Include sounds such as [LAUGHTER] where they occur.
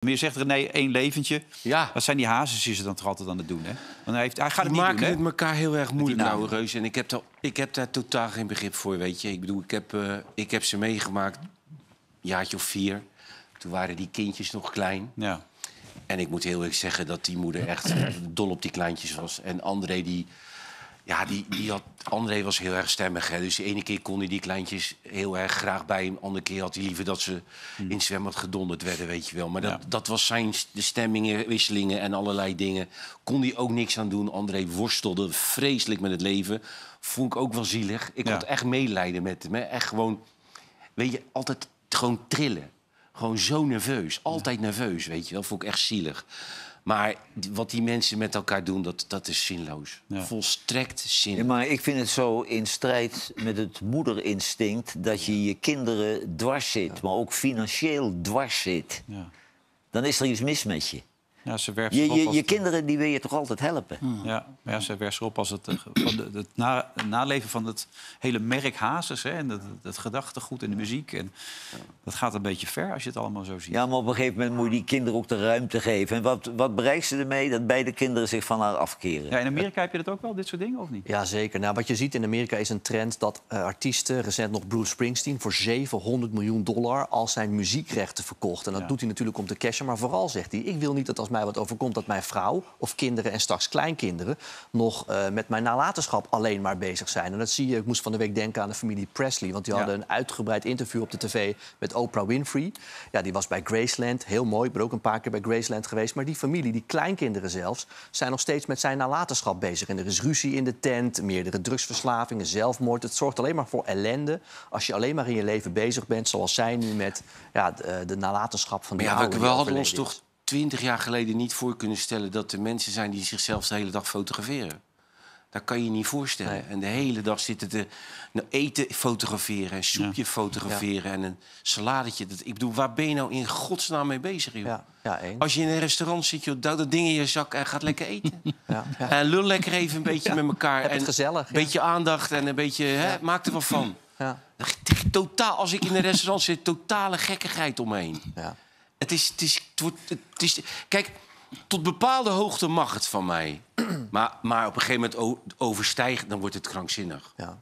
Maar je zegt René, één leventje. Ja. Wat zijn die hazes er dan toch altijd aan het doen, hè? Want hij, heeft, hij gaat het Die niet maken doen, het elkaar heel erg moeilijk, nou, Reus. En ik heb, daar, ik heb daar totaal geen begrip voor, weet je. Ik bedoel, ik heb, eh, ik heb ze meegemaakt, een jaartje of vier. Toen waren die kindjes nog klein. Ja. En ik moet heel eerlijk zeggen dat die moeder echt dol op die kleintjes was. En André, die, ja, die, die had, André was heel erg stemmig. Hè? Dus de ene keer kon hij die kleintjes heel erg graag bij hem. De andere keer had hij liever dat ze in het zwembad gedonderd werden, weet je wel. Maar dat, Ja. dat was zijn de stemmingen, wisselingen en allerlei dingen. Kon hij ook niks aan doen. André worstelde vreselijk met het leven. Vond ik ook wel zielig. Ik Ja. had echt medelijden met hem. Hè? Echt gewoon, weet je, altijd gewoon trillen. Gewoon zo nerveus. Altijd nerveus, weet je wel. Vond ik echt zielig. Maar wat die mensen met elkaar doen, dat, dat is zinloos. Ja. Volstrekt Ja, zinloos. maar ik vind het zo in strijd met het moederinstinct dat je je kinderen dwars zit, maar ook financieel dwars zit. Ja. Dan is er iets mis met je. Ja, ze werpt Je, je, kinderen die wil je toch altijd helpen? Ja, maar ja, ze werkt zich op als het, eh, van de, het na- naleven van het hele merk Hazes. Hè, en het, het gedachtegoed en de muziek. En dat gaat een beetje ver als je het allemaal zo ziet. Ja, maar op een gegeven moment moet je die kinderen ook de ruimte geven. En wat, wat bereikt ze ermee? Dat beide kinderen zich van haar afkeren. Ja, in Amerika heb je dat ook wel, dit soort dingen, of niet? Ja, zeker. Nou, wat je ziet in Amerika is een trend dat eh, artiesten, recent nog Bruce Springsteen, voor 700 miljoen dollar al zijn muziekrechten verkocht. En dat Ja. doet hij natuurlijk om te cashen. Maar vooral zegt hij: Ik wil niet dat als mij wat overkomt, dat mijn vrouw of kinderen en straks kleinkinderen nog eh, met mijn nalatenschap alleen maar bezig zijn. En dat zie je. Ik moest van de week denken aan de familie Presley. Want die Ja. hadden een uitgebreid interview op de tv met Oprah Winfrey. Ja, die was bij Graceland. Heel mooi. Ik ben ook een paar keer bij Graceland geweest. Maar die familie, die kleinkinderen zelfs, zijn nog steeds met zijn nalatenschap bezig. En er is ruzie in de tent, meerdere drugsverslavingen, zelfmoord. Het zorgt alleen maar voor ellende als je alleen maar in je leven bezig bent, zoals zij nu met ja, de, de nalatenschap van Maar die ja, we, we hadden ons toch. Twintig jaar geleden niet voor kunnen stellen... dat er mensen zijn die zichzelf de hele dag fotograferen. Dat kan je je niet voorstellen. Nee. En de hele dag zitten te nou, eten fotograferen, een soepje fotograferen... en een saladetje. Dat, ik bedoel, waar ben je nou in godsnaam mee bezig, joh? Ja. Als je in een restaurant zit, joh, duw dat ding in je zak en gaat lekker eten. [LAUGHS] Ja, ja. En lul lekker even een beetje met elkaar. En gezellig, Een beetje aandacht en een beetje... Hè, maak er wat van. Ja, Totaal, als ik in een restaurant zit, totale gekkigheid omheen. ja. Het is, het is, het wordt, het is, kijk, tot bepaalde hoogte mag het van mij. [CLEARS THROAT] Maar, maar op een gegeven moment overstijgt, dan wordt het krankzinnig. Ja.